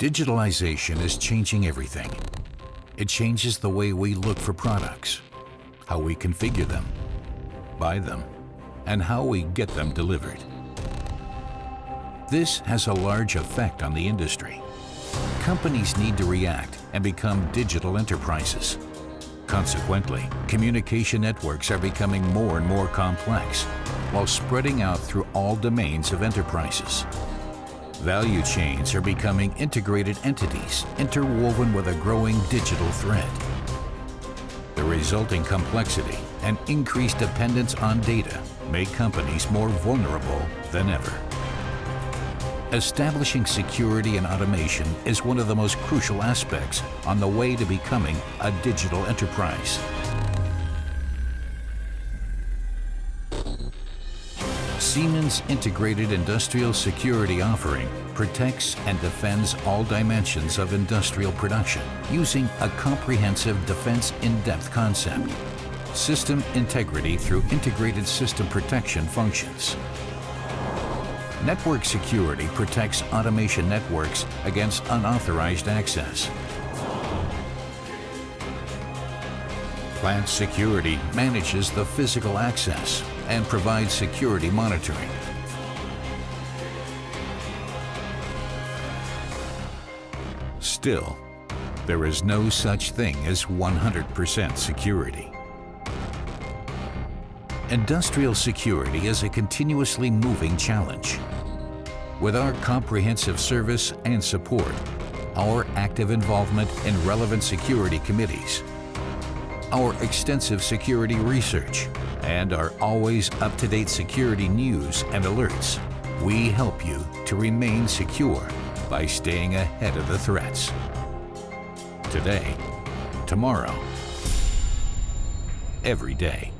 Digitalization is changing everything. It changes the way we look for products, how we configure them, buy them, and how we get them delivered. This has a large effect on the industry. Companies need to react and become digital enterprises. Consequently, communication networks are becoming more and more complex while spreading out through all domains of enterprises. Value chains are becoming integrated entities interwoven with a growing digital thread. The resulting complexity and increased dependence on data make companies more vulnerable than ever. Establishing security and automation is one of the most crucial aspects on the way to becoming a digital enterprise. Siemens Integrated Industrial Security offering protects and defends all dimensions of industrial production using a comprehensive defense in-depth concept. System integrity through integrated system protection functions. Network security protects automation networks against unauthorized access. Plant security manages the physical access and provides security monitoring. Still, there is no such thing as 100% security. Industrial security is a continuously moving challenge. With our comprehensive service and support, our active involvement in relevant security committees, our extensive security research, and our always up-to-date security news and alerts, we help you to remain secure by staying ahead of the threats. Today, tomorrow, every day.